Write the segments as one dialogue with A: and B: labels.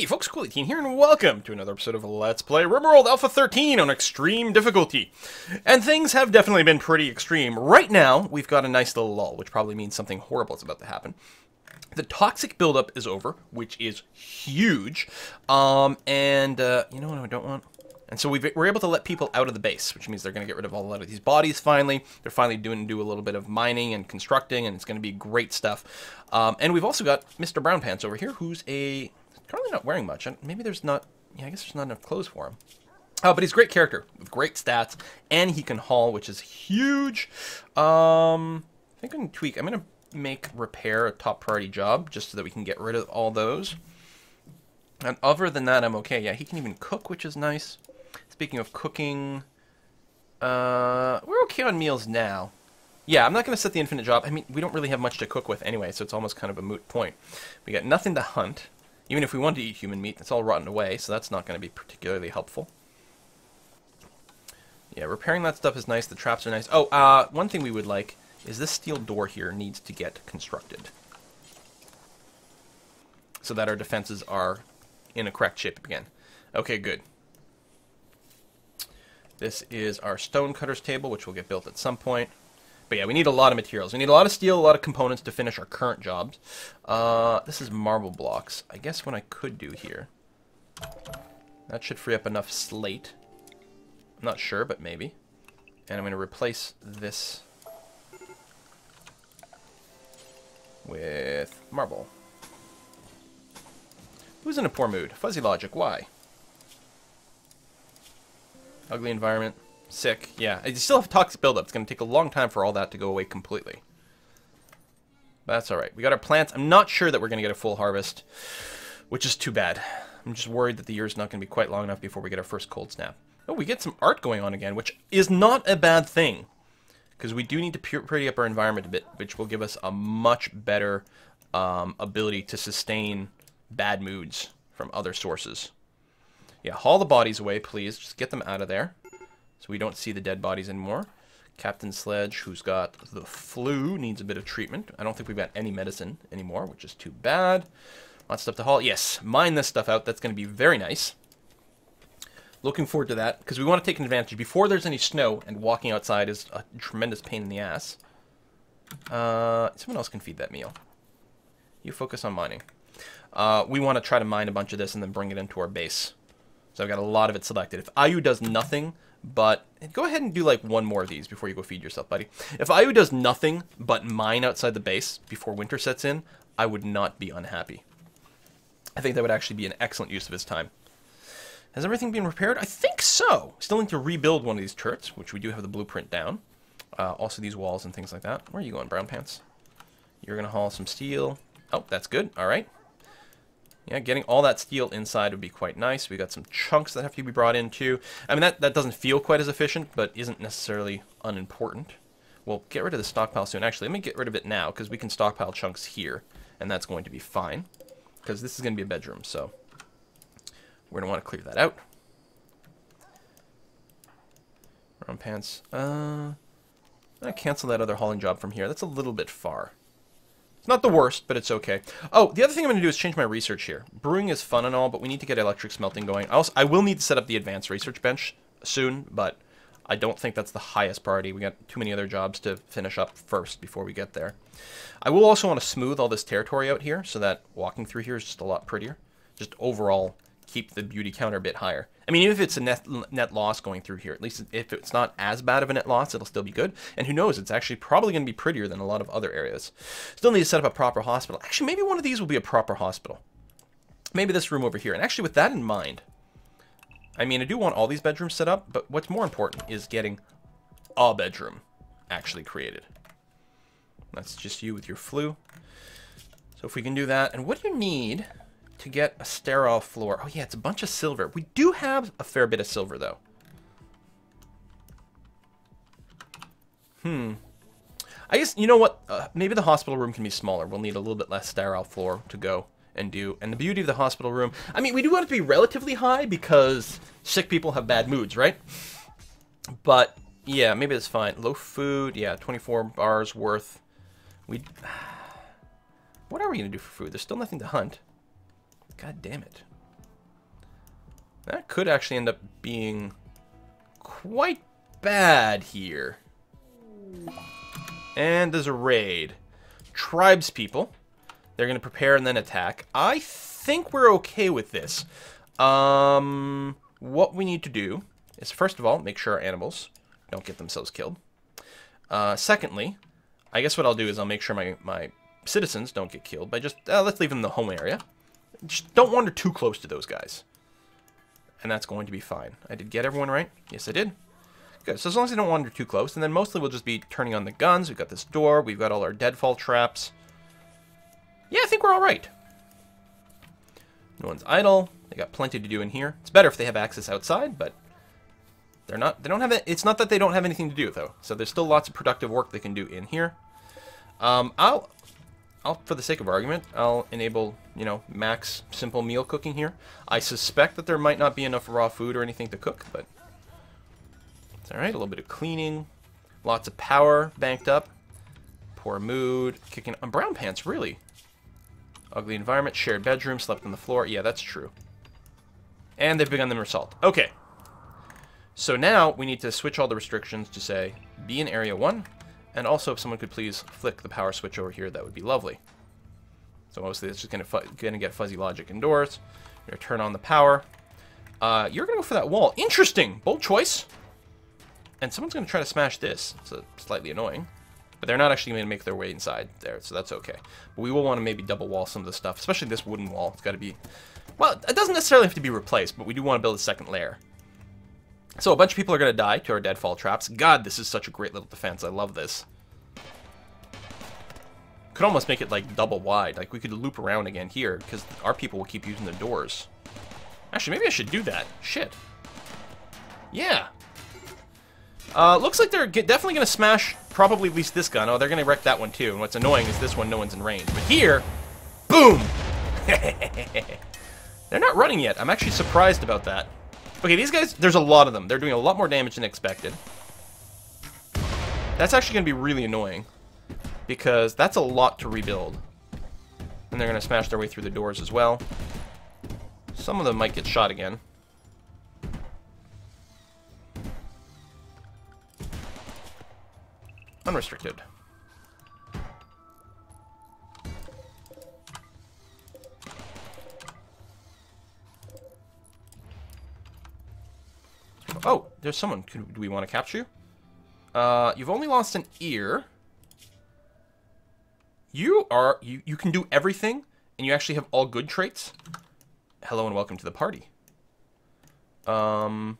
A: Hey folks, Quill18 here, and welcome to another episode of Let's Play RimWorld Alpha 13 on extreme difficulty. And things have definitely been pretty extreme. Right now, we've got a nice little lull, which probably means something horrible is about to happen. The toxic buildup is over, which is huge. Um, and, uh, you know what I don't want? And so we are able to let people out of the base, which means they're going to get rid of all a lot of these bodies finally. They're finally doing do a little bit of mining and constructing, and it's going to be great stuff. Um, and we've also got Mr. Brown Pants over here, who's a currently not wearing much. And maybe there's not, yeah, I guess there's not enough clothes for him. Oh, but he's a great character with great stats, and he can haul, which is huge. Um, I think I can tweak. I'm going to make repair a top priority job just so that we can get rid of all those. And other than that, I'm okay. Yeah, he can even cook, which is nice. Speaking of cooking, uh, we're okay on meals now. Yeah, I'm not going to set the infinite job. I mean, we don't really have much to cook with anyway, so it's almost kind of a moot point. We got nothing to hunt. Even if we want to eat human meat, it's all rotten away, so that's not going to be particularly helpful. Yeah, repairing that stuff is nice. The traps are nice. Oh, uh, one thing we would like is this steel door here needs to get constructed. So that our defenses are in a correct shape again. Okay, good. This is our stone cutter's table, which will get built at some point. But yeah, we need a lot of materials. We need a lot of steel, a lot of components to finish our current jobs. Uh, this is marble blocks. I guess what I could do here... That should free up enough slate. I'm not sure, but maybe. And I'm going to replace this with marble. Who's in a poor mood? Fuzzy logic, why? Ugly environment. Sick, yeah. You still have toxic buildup. It's going to take a long time for all that to go away completely. But that's alright. We got our plants. I'm not sure that we're going to get a full harvest, which is too bad. I'm just worried that the year's not going to be quite long enough before we get our first cold snap. Oh, we get some art going on again, which is not a bad thing. Because we do need to pretty up our environment a bit, which will give us a much better um, ability to sustain bad moods from other sources. Yeah, haul the bodies away, please. Just get them out of there. So we don't see the dead bodies anymore. Captain Sledge, who's got the flu, needs a bit of treatment. I don't think we've got any medicine anymore, which is too bad. Lots of stuff to haul. Yes, mine this stuff out. That's going to be very nice. Looking forward to that, because we want to take advantage before there's any snow, and walking outside is a tremendous pain in the ass. Uh, someone else can feed that meal. You focus on mining. Uh, we want to try to mine a bunch of this and then bring it into our base. So I've got a lot of it selected. If Ayu does nothing, but go ahead and do like one more of these before you go feed yourself, buddy. If Ayu does nothing but mine outside the base before winter sets in, I would not be unhappy. I think that would actually be an excellent use of his time. Has everything been repaired? I think so. Still need to rebuild one of these turrets, which we do have the blueprint down. Uh, also these walls and things like that. Where are you going, brown pants? You're going to haul some steel. Oh, that's good. All right. Yeah, getting all that steel inside would be quite nice. We got some chunks that have to be brought in too. I mean, that, that doesn't feel quite as efficient, but isn't necessarily unimportant. We'll get rid of the stockpile soon. Actually, let me get rid of it now, because we can stockpile chunks here, and that's going to be fine. Because this is going to be a bedroom, so we're going to want to clear that out. Round pants. Uh, I'm going to cancel that other hauling job from here. That's a little bit far. Not the worst, but it's okay. Oh, the other thing I'm going to do is change my research here. Brewing is fun and all, but we need to get electric smelting going. I, also, I will need to set up the advanced research bench soon, but I don't think that's the highest priority. We got too many other jobs to finish up first before we get there. I will also want to smooth all this territory out here so that walking through here is just a lot prettier. Just overall keep the beauty counter a bit higher. I mean, even if it's a net, net loss going through here, at least if it's not as bad of a net loss, it'll still be good. And who knows, it's actually probably going to be prettier than a lot of other areas. Still need to set up a proper hospital. Actually, maybe one of these will be a proper hospital. Maybe this room over here. And actually, with that in mind, I mean, I do want all these bedrooms set up, but what's more important is getting a bedroom actually created. That's just you with your flu. So if we can do that, and what do you need to get a sterile floor. Oh yeah, it's a bunch of silver. We do have a fair bit of silver though. Hmm. I guess, you know what, uh, maybe the hospital room can be smaller. We'll need a little bit less sterile floor to go and do. And the beauty of the hospital room, I mean, we do want it to be relatively high because sick people have bad moods, right? But, yeah, maybe that's fine. Low food, yeah, 24 bars worth. We, what are we to do for food? There's still nothing to hunt. God damn it. That could actually end up being quite bad here. And there's a raid. Tribes people. They're going to prepare and then attack. I think we're okay with this. Um, what we need to do is, first of all, make sure our animals don't get themselves killed. Uh, secondly, I guess what I'll do is I'll make sure my, my citizens don't get killed by just, uh, let's leave them in the home area. Just don't wander too close to those guys. And that's going to be fine. I did get everyone right? Yes, I did. Good, so as long as they don't wander too close, and then mostly we'll just be turning on the guns. We've got this door, we've got all our deadfall traps. Yeah, I think we're alright. No one's idle. They got plenty to do in here. It's better if they have access outside, but they're not. They don't have it. It's not that they don't have anything to do though. So there's still lots of productive work they can do in here. Um, I'll, I'll for the sake of argument, I'll enable you know max simple meal cooking here. I suspect that there might not be enough raw food or anything to cook, but it's all right. A little bit of cleaning, lots of power banked up. Poor mood, kicking on brown pants really. Ugly environment, shared bedroom, slept on the floor. Yeah, that's true. And they've begun the assault. Okay. So now we need to switch all the restrictions to say, be in area 1, and also if someone could please flick the power switch over here, that would be lovely. So mostly it's just going to get fuzzy logic indoors. You're going to turn on the power. Uh, you're going to go for that wall. Interesting! Bold choice. And someone's going to try to smash this. It's slightly annoying. But they're not actually going to make their way inside there, so that's okay. But we will want to maybe double wall some of the stuff, especially this wooden wall. It's got to be... Well, it doesn't necessarily have to be replaced, but we do want to build a second layer. So a bunch of people are going to die to our deadfall traps. God, this is such a great little defense. I love this. Could almost make it, like, double wide. Like, we could loop around again here, because our people will keep using the doors. Actually, maybe I should do that. Shit. Yeah. Uh, looks like they're definitely going to smash probably at least this gun. Oh, they're going to wreck that one too. And what's annoying is this one, no one's in range. But here, boom! they're not running yet. I'm actually surprised about that. Okay, these guys, there's a lot of them. They're doing a lot more damage than expected. That's actually going to be really annoying. Because that's a lot to rebuild. And they're going to smash their way through the doors as well. Some of them might get shot again. Unrestricted. Oh, there's someone. do we want to capture you? Uh, you've only lost an ear. You are you you can do everything, and you actually have all good traits. Hello and welcome to the party. Um,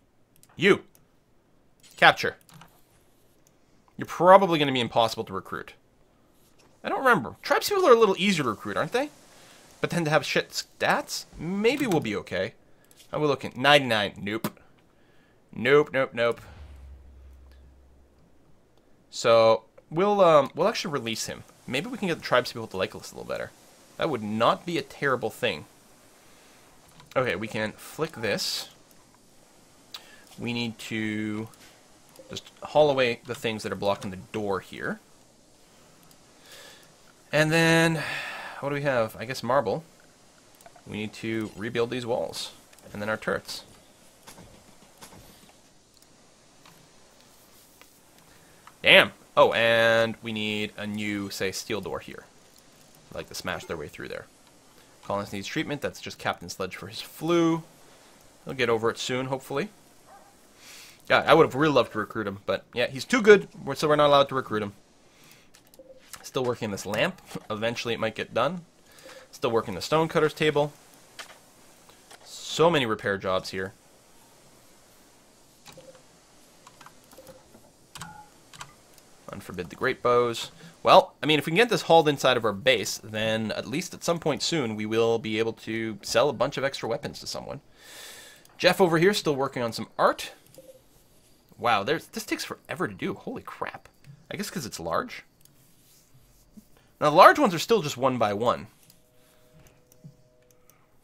A: you capture. You're probably going to be impossible to recruit. I don't remember. Tribes people are a little easier to recruit, aren't they? But then to have shit stats, maybe we'll be okay. How are we looking? 99. Nope. Nope, nope, nope. So, we'll, um, we'll actually release him. Maybe we can get the tribes people to like us a little better. That would not be a terrible thing. Okay, we can flick this. We need to just haul away the things that are blocking the door here. And then, what do we have? I guess marble. We need to rebuild these walls. And then our turrets. Damn! Oh, and we need a new, say, steel door here. I'd like to smash their way through there. Collins needs treatment. That's just Captain Sledge for his flu. He'll get over it soon, hopefully. Yeah, I would have really loved to recruit him, but yeah, he's too good, so we're not allowed to recruit him. Still working this lamp. Eventually it might get done. Still working the stonecutter's table. So many repair jobs here. Unforbid the great bows. Well, I mean, if we can get this hauled inside of our base, then at least at some point soon we will be able to sell a bunch of extra weapons to someone. Jeff over here still working on some art. Wow, there's this takes forever to do. Holy crap. I guess because it's large. Now, the large ones are still just one by one.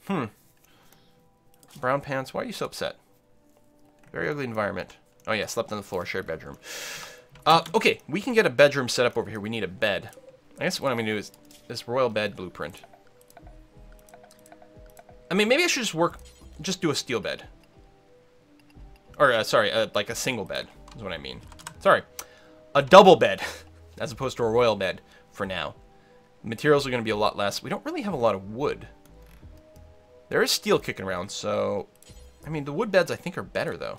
A: Hmm. Brown pants, why are you so upset? Very ugly environment. Oh yeah, slept on the floor, shared bedroom. Uh, okay, we can get a bedroom set up over here. We need a bed. I guess what I'm going to do is this royal bed blueprint. I mean, maybe I should just work, just do a steel bed. Or, uh, sorry, uh, like a single bed is what I mean. Sorry. A double bed, as opposed to a royal bed for now. Materials are going to be a lot less. We don't really have a lot of wood. There is steel kicking around, so... I mean, the wood beds I think are better, though.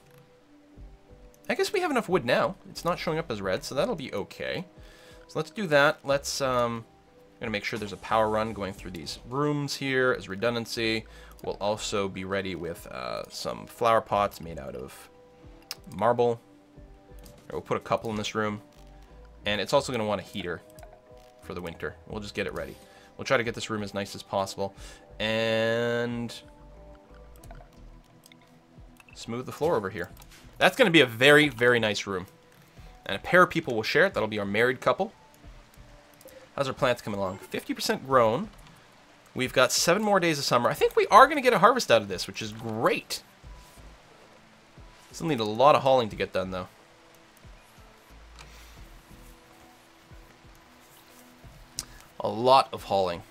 A: I guess we have enough wood now. It's not showing up as red, so that'll be okay. So let's do that. Let's, um... I'm to make sure there's a power run going through these rooms here as redundancy. We'll also be ready with uh, some flower pots made out of marble. We'll put a couple in this room. And it's also to want a heater for the winter. We'll just get it ready. We'll try to get this room as nice as possible. And smooth the floor over here. That's going to be a very, very nice room. And a pair of people will share it. That'll be our married couple. How's our plants coming along? 50% grown. We've got seven more days of summer. I think we are going to get a harvest out of this, which is great. Still need a lot of hauling to get done, though. A lot of hauling.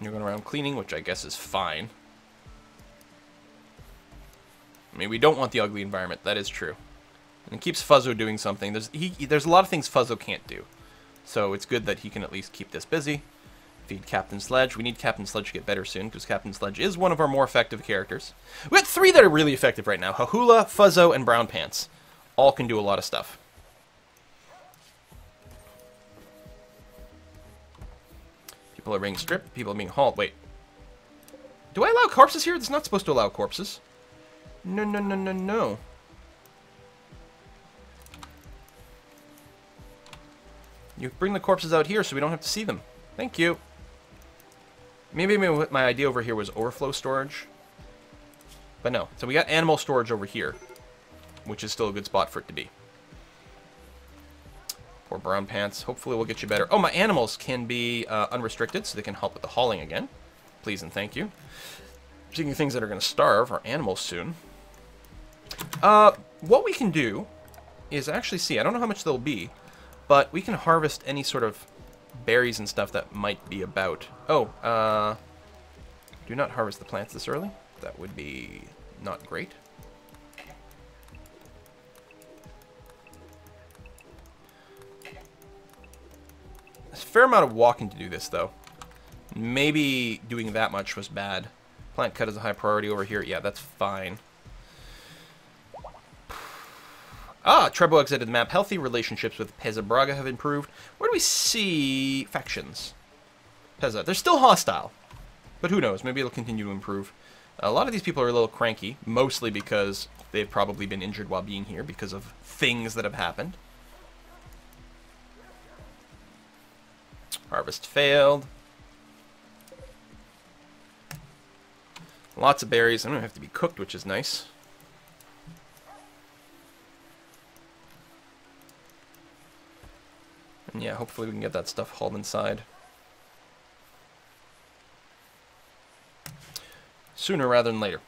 A: You're going around cleaning, which I guess is fine. I mean, we don't want the ugly environment. That is true. And it keeps Fuzzo doing something. There's he, there's a lot of things Fuzzo can't do. So it's good that he can at least keep this busy. Feed Captain Sledge. We need Captain Sledge to get better soon, because Captain Sledge is one of our more effective characters. We got three that are really effective right now. Hahula, Fuzzo, and Brown Pants. All can do a lot of stuff. People are being stripped. People are being hauled. Wait. Do I allow corpses here? It's not supposed to allow corpses. No, no, no, no, no. You bring the corpses out here so we don't have to see them. Thank you. Maybe my idea over here was overflow storage. But no. So we got animal storage over here. Which is still a good spot for it to be. Poor brown pants. Hopefully we'll get you better. Oh, my animals can be uh, unrestricted, so they can help with the hauling again. Please and thank you. Speaking of things that are going to starve, our animals soon. Uh, what we can do is actually see. I don't know how much there'll be, but we can harvest any sort of berries and stuff that might be about. Oh, uh, do not harvest the plants this early. That would be not great. There's a fair amount of walking to do this, though. Maybe doing that much was bad. Plant cut is a high priority over here. Yeah, that's fine. Ah, Trebo exited the map. Healthy relationships with Peza Braga have improved. Where do we see factions? Peza. They're still hostile. But who knows? Maybe it'll continue to improve. A lot of these people are a little cranky, mostly because they've probably been injured while being here because of things that have happened. Harvest failed. Lots of berries. I don't have to be cooked, which is nice. And yeah, hopefully we can get that stuff hauled inside. Sooner rather than later.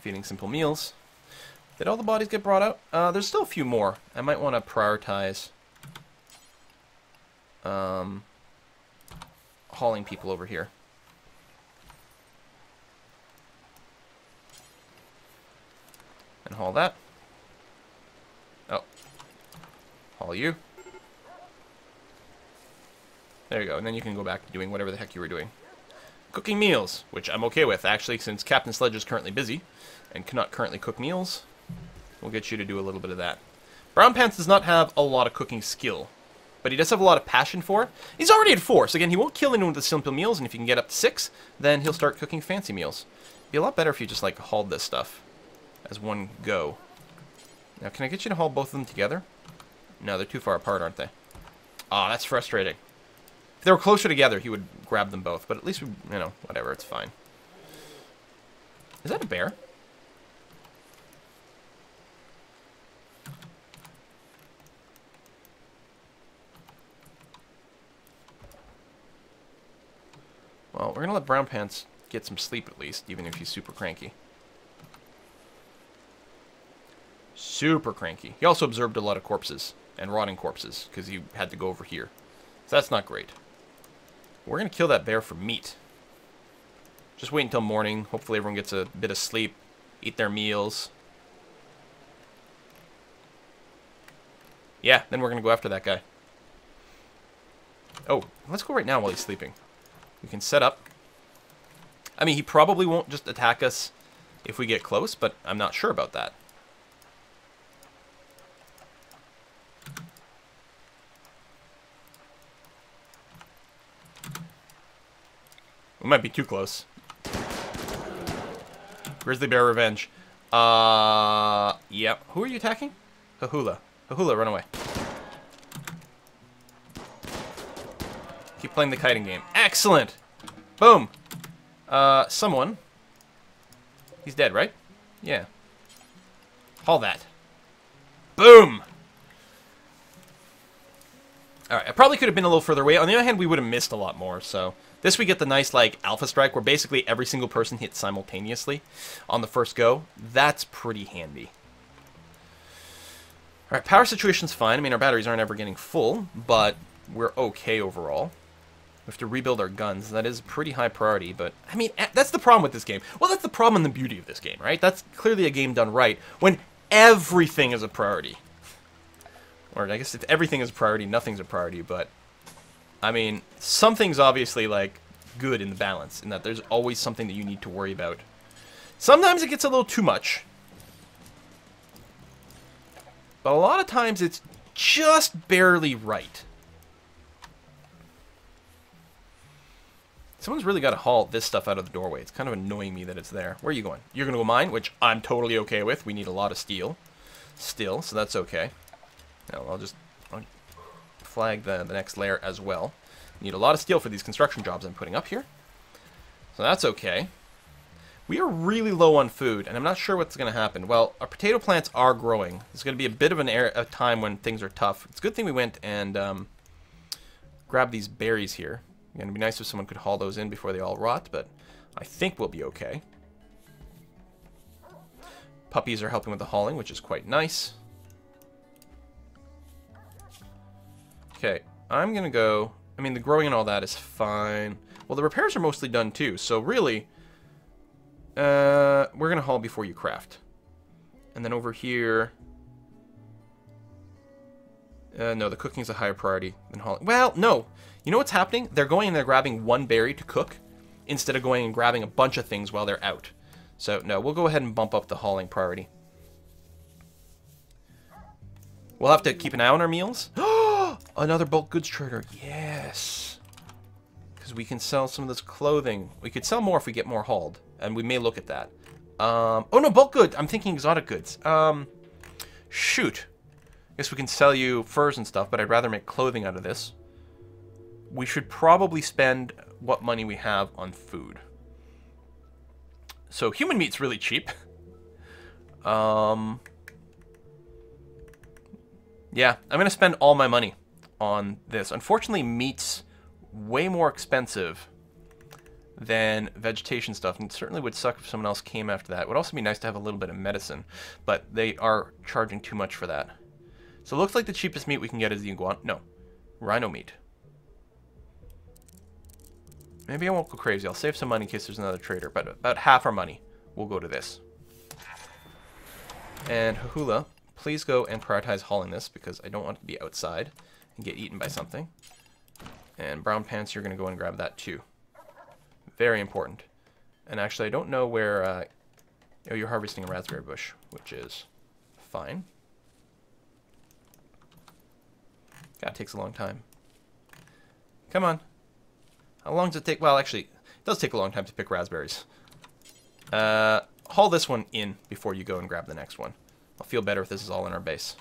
A: Feeding simple meals. Did all the bodies get brought out? Uh, there's still a few more. I might want to prioritize um, hauling people over here. And haul that. Oh. Haul you. There you go, and then you can go back to doing whatever the heck you were doing. Cooking meals, which I'm okay with, actually, since Captain Sledge is currently busy and cannot currently cook meals. We'll get you to do a little bit of that. Brown Pants does not have a lot of cooking skill, but he does have a lot of passion for it. He's already at four, so again, he won't kill anyone with the simple meals, and if you can get up to six, then he'll start cooking fancy meals. It'd be a lot better if you just, like, hauled this stuff as one go. Now, can I get you to haul both of them together? No, they're too far apart, aren't they? Ah, oh, that's frustrating. If they were closer together, he would grab them both. But at least, we, you know, whatever, it's fine. Is that a bear? Well, we're going to let Brown Pants get some sleep at least, even if he's super cranky. Super cranky. He also observed a lot of corpses and rotting corpses because he had to go over here. So that's not great. We're going to kill that bear for meat. Just wait until morning. Hopefully everyone gets a bit of sleep. eat their meals. Yeah, then we're going to go after that guy. Oh, let's go right now while he's sleeping. We can set up. I mean, he probably won't just attack us if we get close, but I'm not sure about that. We might be too close. Grizzly Bear Revenge. Uh, yep. Who are you attacking? Hahula. Hahula, run away. Keep playing the kiting game. Excellent! Boom! Uh, someone. He's dead, right? Yeah. Haul that. Boom! Alright, I probably could have been a little further away. On the other hand, we would have missed a lot more, so... This we get the nice, like, alpha strike where basically every single person hits simultaneously on the first go. That's pretty handy. Alright, power situation's fine. I mean, our batteries aren't ever getting full, but we're okay overall. We have to rebuild our guns. That is pretty high priority, but, I mean, eh, that's the problem with this game. Well, that's the problem and the beauty of this game, right? That's clearly a game done right, when everything is a priority. Or, I guess if everything is a priority, nothing's a priority, but I mean, something's obviously, like, good in the balance, in that there's always something that you need to worry about. Sometimes it gets a little too much. But a lot of times it's just barely right. Someone's really got to haul this stuff out of the doorway. It's kind of annoying me that it's there. Where are you going? You're going to go mine, which I'm totally okay with. We need a lot of steel still, so that's okay. Now, I'll just flag the, the next layer as well. Need a lot of steel for these construction jobs I'm putting up here. So that's okay. We are really low on food, and I'm not sure what's going to happen. Well, our potato plants are growing. It's going to be a bit of an air, a time when things are tough. It's a good thing we went and um, grabbed these berries here. Again, it'd be nice if someone could haul those in before they all rot, but I think we'll be okay. Puppies are helping with the hauling, which is quite nice. Okay, I'm to go... I mean, the growing and all that is fine. Well, the repairs are mostly done too, so really, uh, we're to haul before you craft. And then over here... Uh, no, the cooking's a higher priority than hauling. Well, no. You know what's happening? They're going and they're grabbing one berry to cook instead of going and grabbing a bunch of things while they're out. So, no, we'll go ahead and bump up the hauling priority. We'll have to keep an eye on our meals. Another bulk goods trader. Yes. Because we can sell some of this clothing. We could sell more if we get more hauled. And we may look at that. Um, oh, no, bulk goods. I'm thinking exotic goods. Um, shoot. I guess we can sell you furs and stuff, but I'd rather make clothing out of this. We should probably spend what money we have on food. So human meat's really cheap. um, yeah, I'm going to spend all my money on this. Unfortunately, meat's way more expensive than vegetation stuff, and it certainly would suck if someone else came after that. It would also be nice to have a little bit of medicine, but they are charging too much for that. So it looks like the cheapest meat we can get is the iguana. No, rhino meat. Maybe I won't go crazy. I'll save some money in case there's another trader, but about half our money will go to this. And Hahula, please go and prioritize hauling this because I don't want to be outside get eaten by something. And brown pants, you're going to go and grab that too. Very important. And actually, I don't know where... Uh, oh, you're harvesting a raspberry bush, which is fine. God, takes a long time. Come on. How long does it take? Well, actually, it does take a long time to pick raspberries. Uh, haul this one in before you go and grab the next one. I'll feel better if this is all in our base.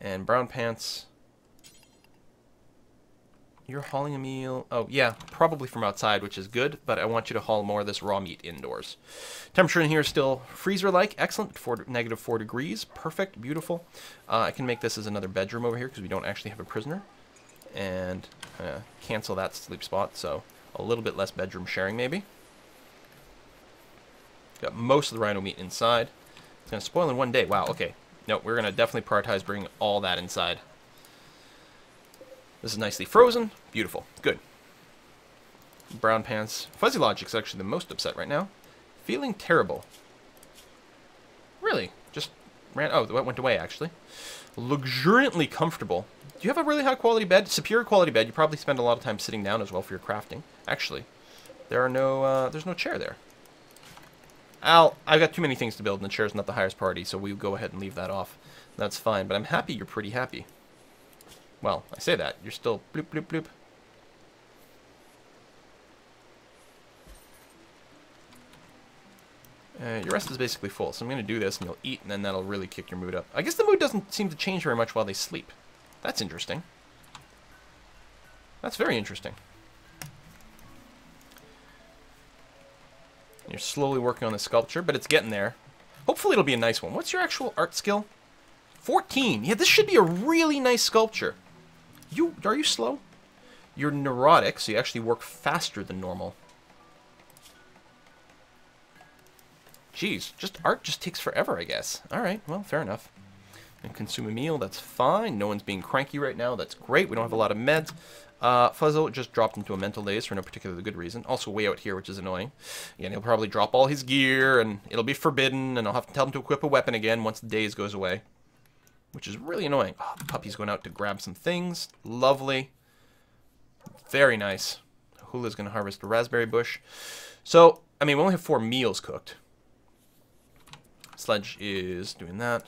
A: And brown pants... You're hauling a meal. Oh, yeah, probably from outside, which is good, but I want you to haul more of this raw meat indoors. Temperature in here is still freezer-like. Excellent. Four, negative 4 degrees. Perfect. Beautiful. Uh, I can make this as another bedroom over here because we don't actually have a prisoner. And uh, cancel that sleep spot, so a little bit less bedroom sharing, maybe. Got most of the rhino meat inside. It's going to spoil in one day. Wow, okay. No, we're going to definitely prioritize bringing all that inside. This is nicely frozen. Beautiful. Good. Brown pants. Fuzzy Logic's actually the most upset right now. Feeling terrible. Really? Just ran... Oh, it went away, actually. Luxuriantly comfortable. Do you have a really high quality bed? Superior quality bed. You probably spend a lot of time sitting down as well for your crafting. Actually, there are no... Uh, there's no chair there. Al, I've got too many things to build, and the chair's not the highest priority, so we go ahead and leave that off. That's fine, but I'm happy you're pretty happy. Well, I say that. You're still bloop, bloop, bloop. Uh, your rest is basically full, so I'm going to do this, and you'll eat, and then that'll really kick your mood up. I guess the mood doesn't seem to change very much while they sleep. That's interesting. That's very interesting. You're slowly working on the sculpture, but it's getting there. Hopefully it'll be a nice one. What's your actual art skill? 14. Yeah, this should be a really nice sculpture. You Are you slow? You're neurotic, so you actually work faster than normal. Jeez, just art just takes forever, I guess. Alright, well, fair enough. And consume a meal, that's fine. No one's being cranky right now, that's great. We don't have a lot of meds. Uh, Fuzzle just dropped into a mental daze for no particularly good reason. Also way out here, which is annoying. Again, he'll probably drop all his gear, and it'll be forbidden, and I'll have to tell him to equip a weapon again once the daze goes away. Which is really annoying. Oh, the puppy's going out to grab some things. Lovely. Very nice. Hula's going to harvest a raspberry bush. So, I mean, we only have four meals cooked. Sledge is doing that.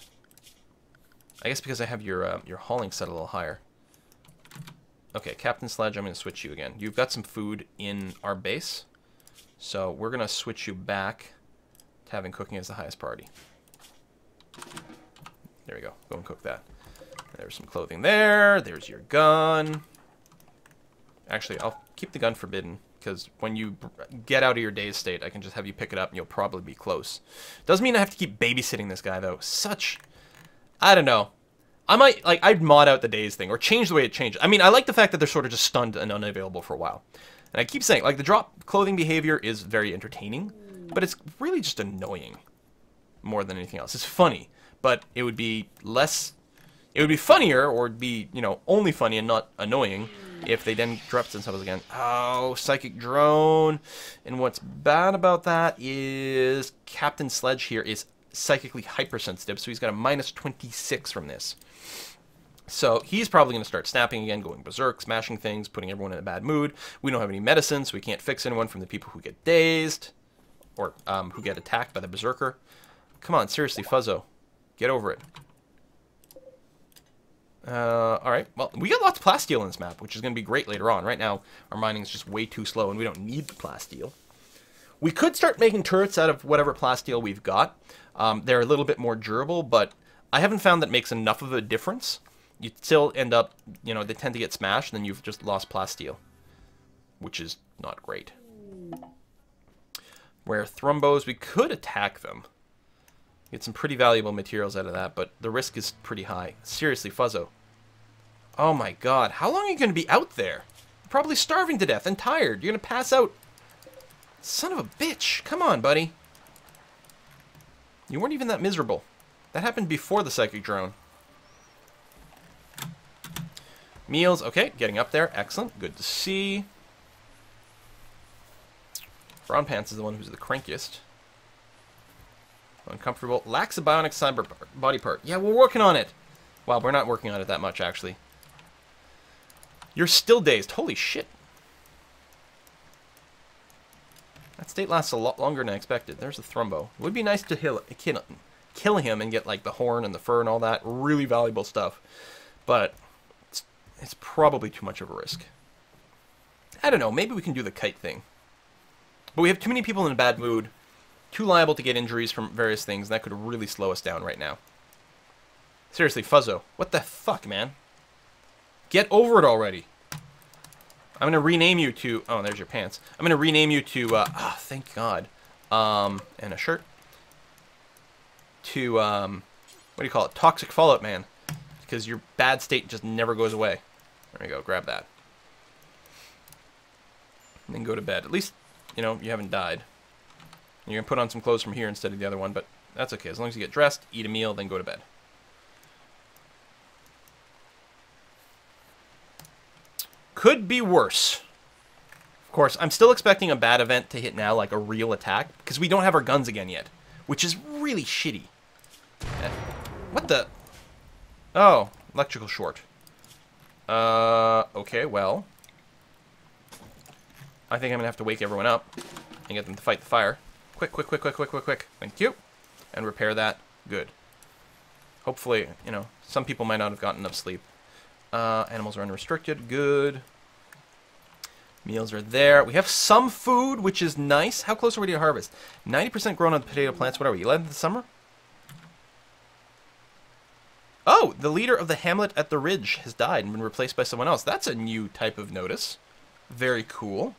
A: I guess because I have your uh, your hauling set a little higher. Okay, Captain Sledge, I'm going to switch you again. You've got some food in our base, so we're going to switch you back to having cooking as the highest priority. There we go. Go and cook that. There's some clothing there. There's your gun. Actually, I'll keep the gun forbidden because when you get out of your daze state, I can just have you pick it up and you'll probably be close. Doesn't mean I have to keep babysitting this guy, though. Such... I don't know. I might, like, I'd mod out the daze thing or change the way it changes. I mean, I like the fact that they're sort of just stunned and unavailable for a while. And I keep saying, like, the drop clothing behavior is very entertaining, but it's really just annoying more than anything else. It's funny, but it would be less... It would be funnier, or be, you know, only funny and not annoying, if they then dropped themselves again. Oh, Psychic Drone. And what's bad about that is Captain Sledge here is psychically hypersensitive, so he's got a minus 26 from this. So he's probably going to start snapping again, going berserk, smashing things, putting everyone in a bad mood. We don't have any medicine, so we can't fix anyone from the people who get dazed or um, who get attacked by the berserker. Come on, seriously, Fuzzo. Get over it. Uh, Alright, well, we got lots of plasteel in this map, which is going to be great later on. Right now, our mining is just way too slow, and we don't need the plasteel. We could start making turrets out of whatever plasteel we've got. Um, they're a little bit more durable, but I haven't found that makes enough of a difference. You still end up, you know, they tend to get smashed, and then you've just lost plasteel, which is not great. Where thrumbos, we could attack them. Get some pretty valuable materials out of that, but the risk is pretty high. Seriously, Fuzzo. Oh my god, how long are you going to be out there? You're probably starving to death and tired. You're going to pass out. Son of a bitch. Come on, buddy. You weren't even that miserable. That happened before the psychic drone. Meals, okay, getting up there. Excellent. Good to see. Brown Pants is the one who's the crankiest. Uncomfortable. Lacks a bionic cyber body part. Yeah, we're working on it. Well, we're not working on it that much, actually. You're still dazed. Holy shit. That state lasts a lot longer than I expected. There's a Thrumbo. It would be nice to kill, kill, kill him and get like the horn and the fur and all that. Really valuable stuff. But it's, it's probably too much of a risk. I don't know. Maybe we can do the kite thing. But we have too many people in a bad mood too liable to get injuries from various things, and that could really slow us down right now. Seriously, Fuzzo, what the fuck, man? Get over it already. I'm gonna rename you to. Oh, there's your pants. I'm gonna rename you to. Uh, oh, thank God. Um, and a shirt. To um, what do you call it? Toxic Fallout Man, because your bad state just never goes away. There we go. Grab that. And then go to bed. At least, you know, you haven't died. You're going to put on some clothes from here instead of the other one, but that's okay. As long as you get dressed, eat a meal, then go to bed. Could be worse. Of course, I'm still expecting a bad event to hit now, like a real attack, because we don't have our guns again yet, which is really shitty. Eh, What the? Oh, electrical short. Uh, okay, well. I think I'm gonna have to wake everyone up and get them to fight the fire. Quick, quick, quick, quick, quick, quick, quick. Thank you. And repair that. Good. Hopefully, you know, some people might not have gotten enough sleep. Uh, animals are unrestricted. Good. Meals are there. We have some food, which is nice. How close are we to harvest? 90% grown on the potato plants. What are we, 11th of summer? Oh, the leader of the hamlet at the ridge has died and been replaced by someone else. That's a new type of notice. Very cool.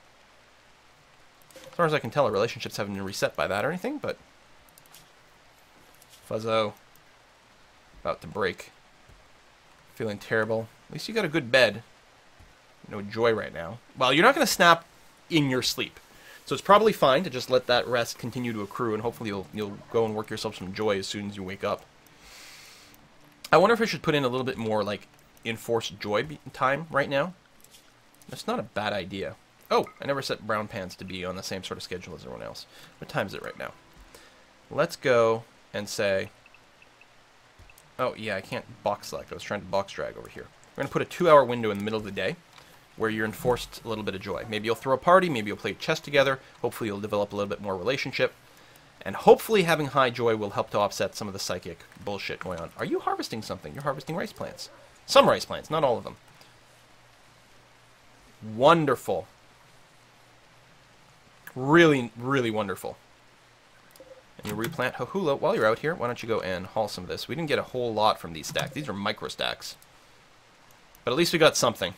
A: As far as I can tell, our relationships haven't been reset by that or anything, but... Fuzzo. About to break. Feeling terrible. At least you got a good bed. No joy right now. Well, you're not going to snap in your sleep. So it's probably fine to just let that rest continue to accrue, and hopefully you'll, you'll go and work yourself some joy as soon as you wake up. I wonder if I should put in a little bit more, like, enforced joy time right now. That's not a bad idea. Oh, I never set brown pants to be on the same sort of schedule as everyone else. What time is it right now? Let's go and say... Oh, yeah, I can't box select. I was trying to box drag over here. We're going to put a two-hour window in the middle of the day where you're enforced a little bit of joy. Maybe you'll throw a party, maybe you'll play chess together, hopefully you'll develop a little bit more relationship, and hopefully having high joy will help to offset some of the psychic bullshit going on. Are you harvesting something? You're harvesting rice plants. Some rice plants, not all of them. Wonderful. Really, really wonderful. And you replant Hahula. While you're out here, why don't you go and haul some of this? We didn't get a whole lot from these stacks. These are micro stacks. But at least we got something.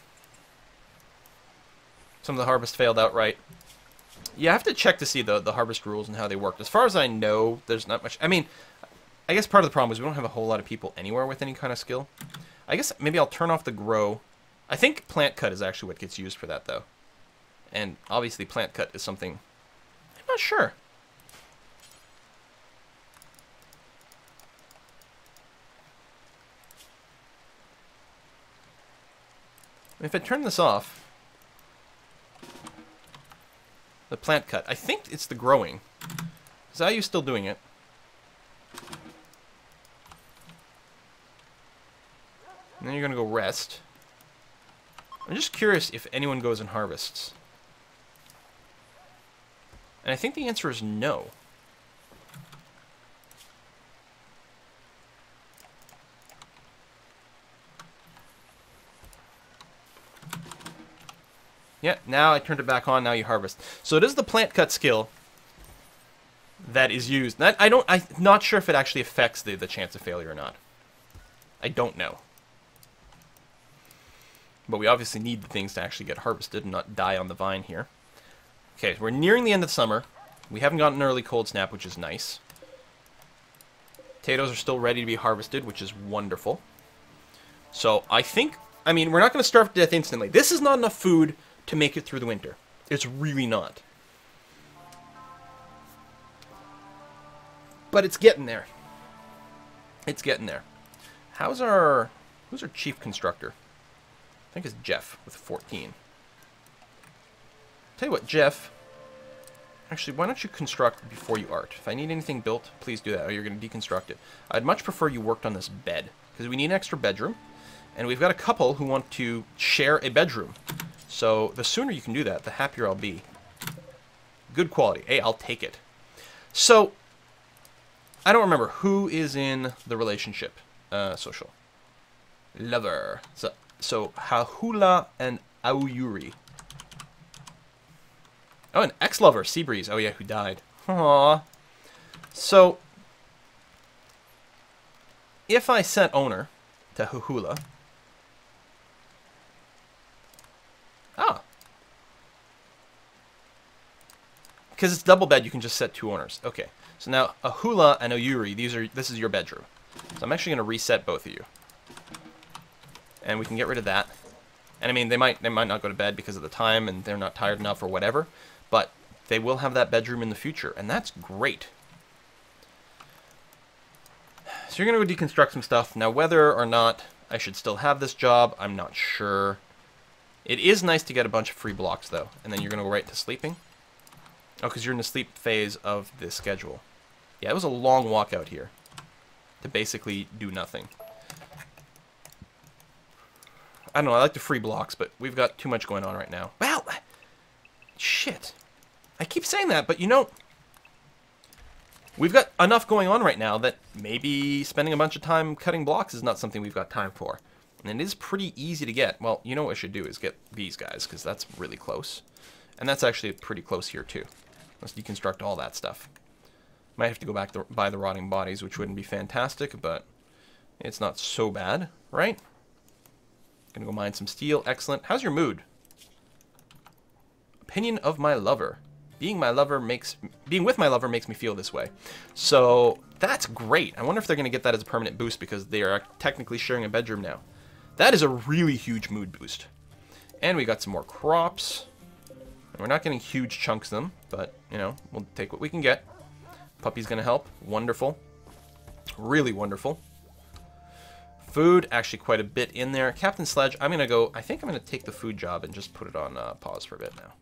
A: Some of the harvest failed outright. I have to check to see the, the harvest rules and how they worked. As far as I know, there's not much... I mean, I guess part of the problem is we don't have a whole lot of people anywhere with any kind of skill. I guess maybe I'll turn off the grow. I think plant cut is actually what gets used for that, though. And obviously plant cut is something... Sure. If I turn this off, the plant cut, I think it's the growing. You still doing it? And then you're going to go rest. I'm just curious if anyone goes and harvests. And I think the answer is no. Yeah, now I turned it back on, now you harvest. So it is the plant cut skill that is used. That I don't I'm not sure if it actually affects the, the chance of failure or not. I don't know. But we obviously need the things to actually get harvested and not die on the vine here. Okay, we're nearing the end of summer. We haven't gotten an early cold snap, which is nice. Potatoes are still ready to be harvested, which is wonderful. So I think, I mean, we're not going to starve to death instantly. This is not enough food to make it through the winter. It's really not. But it's getting there. It's getting there. How's our... Who's our chief constructor? I think it's Jeff with 14. Tell you what, Jeff. Actually, why don't you construct before you art? If I need anything built, please do that. Oh, you're going to deconstruct it. I'd much prefer you worked on this bed. Because we need an extra bedroom. And we've got a couple who want to share a bedroom. So the sooner you can do that, the happier I'll be. Good quality. Hey, I'll take it. So, I don't remember who is in the relationship. Uh, social. Lover. So, so Hahula and Auyuri. Oh, an ex-lover, Seabreeze. Oh yeah, who died. Aww. So, if I set owner to Hahula, Ah. Because it's double bed, you can just set two owners. Okay. So now Ahula and Oyuri, these are this is your bedroom. So I'm actually going to reset both of you. And we can get rid of that. And I mean, they might they might not go to bed because of the time and they're not tired enough or whatever, but they will have that bedroom in the future, and that's great. So you're going to go deconstruct some stuff. Now, whether or not I should still have this job, I'm not sure. It is nice to get a bunch of free blocks, though. And then you're going to go right to sleeping. Oh, because you're in the sleep phase of the schedule. Yeah, it was a long walk out here. to basically do nothing. I don't know, I like the free blocks, but we've got too much going on right now. Well, shit. I keep saying that, but you know, we've got enough going on right now that maybe spending a bunch of time cutting blocks is not something we've got time for. And it is pretty easy to get. Well, you know what I should do is get these guys, because that's really close. And that's actually pretty close here, too. Let's deconstruct all that stuff. Might have to go back to buy the rotting bodies, which wouldn't be fantastic, but it's not so bad, right? Gonna go mine some steel. Excellent. How's your mood? Opinion of my lover. Being my lover makes being with my lover makes me feel this way. So that's great. I wonder if they're gonna get that as a permanent boost because they are technically sharing a bedroom now. That is a really huge mood boost. And we got some more crops. We're not getting huge chunks of them, but, you know, we'll take what we can get. Puppy's going to help. Wonderful. Really wonderful. Food, actually quite a bit in there. Captain Sledge, I'm going to go... I think I'm going to take the food job and just put it on uh, pause for a bit now.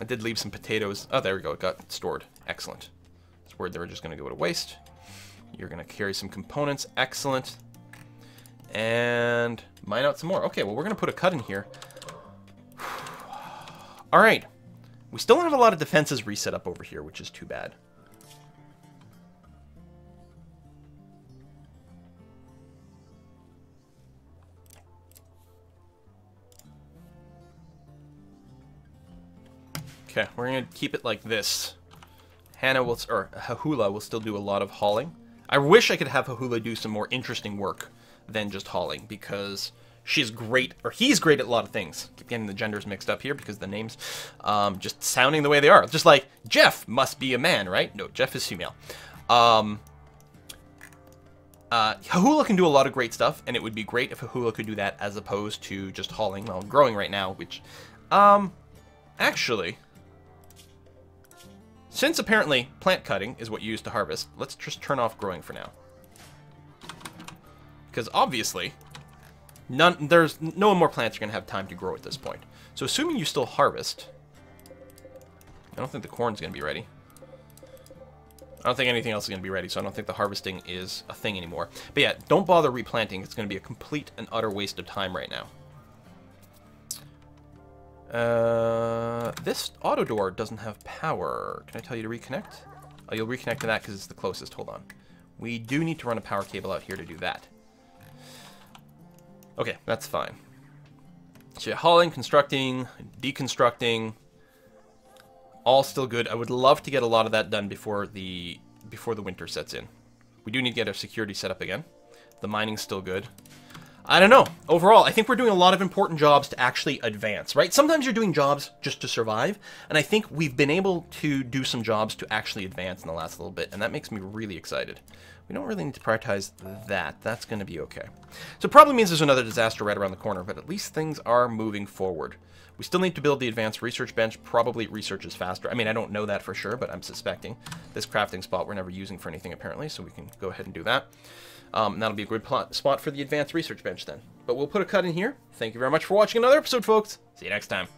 A: I did leave some potatoes. Oh, there we go. It got stored. Excellent. It's worried they were just going to go to waste. You're going to carry some components. Excellent. And mine out some more. Okay, well, we're going to put a cut in here. All right. We still don't have a lot of defenses reset up over here, which is too bad. Okay, we're to keep it like this. Hannah will, or Hahula will still do a lot of hauling. I wish I could have Hahula do some more interesting work than just hauling because she's great, or he's great at a lot of things. Keep getting the genders mixed up here because the names um, just sounding the way they are. Just like Jeff must be a man, right? No, Jeff is female. Um, uh, Hahula can do a lot of great stuff, and it would be great if Hahula could do that as opposed to just hauling. Well, growing right now, which, um, actually, since apparently plant cutting is what you use to harvest, let's just turn off growing for now. Because obviously, none there's no more plants are going to have time to grow at this point. So assuming you still harvest, I don't think the corn's going to be ready. I don't think anything else is going to be ready, so I don't think the harvesting is a thing anymore. But yeah, don't bother replanting. It's going to be a complete and utter waste of time right now. Uh, this auto door doesn't have power. Can I tell you to reconnect? Oh, you'll reconnect to that because it's the closest. Hold on. We do need to run a power cable out here to do that. Okay, that's fine. So hauling, constructing, deconstructing, all still good. I would love to get a lot of that done before the before the winter sets in. We do need to get our security set up again. The mining's still good. I don't know. Overall, I think we're doing a lot of important jobs to actually advance, right? Sometimes you're doing jobs just to survive, and I think we've been able to do some jobs to actually advance in the last little bit, and that makes me really excited. We don't really need to prioritize that. That's going to be okay. So probably means there's another disaster right around the corner, but at least things are moving forward. We still need to build the advanced research bench. Probably research is faster. I mean, I don't know that for sure, but I'm suspecting. This crafting spot we're never using for anything, apparently, so we can go ahead and do that. Um, that'll be a good plot, spot for the advanced research bench then. But we'll put a cut in here. Thank you very much for watching another episode, folks. See you next time.